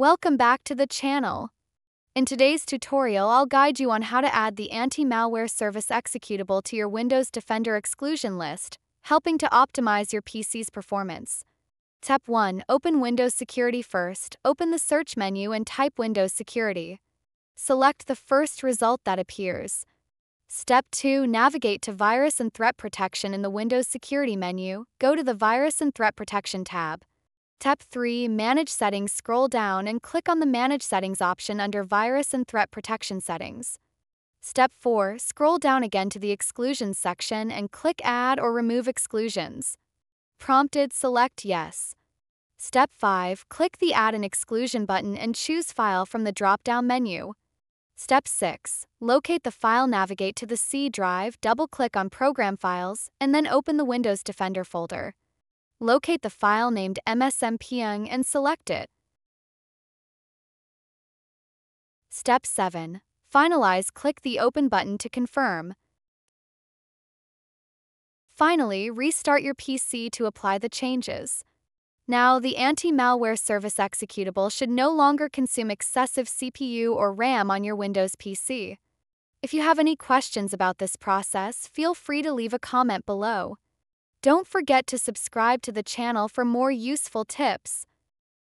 Welcome back to the channel. In today's tutorial, I'll guide you on how to add the anti-malware service executable to your Windows Defender exclusion list, helping to optimize your PC's performance. Step 1. Open Windows Security first. Open the search menu and type Windows Security. Select the first result that appears. Step 2. Navigate to Virus and Threat Protection in the Windows Security menu. Go to the Virus and Threat Protection tab. Step 3 Manage Settings Scroll down and click on the Manage Settings option under Virus and Threat Protection Settings. Step 4 Scroll down again to the Exclusions section and click Add or Remove Exclusions. Prompted, select Yes. Step 5 Click the Add an Exclusion button and choose File from the drop down menu. Step 6 Locate the file, navigate to the C drive, double click on Program Files, and then open the Windows Defender folder. Locate the file named MsMpEng and select it. Step 7. Finalize click the Open button to confirm. Finally, restart your PC to apply the changes. Now, the anti-malware service executable should no longer consume excessive CPU or RAM on your Windows PC. If you have any questions about this process, feel free to leave a comment below. Don't forget to subscribe to the channel for more useful tips.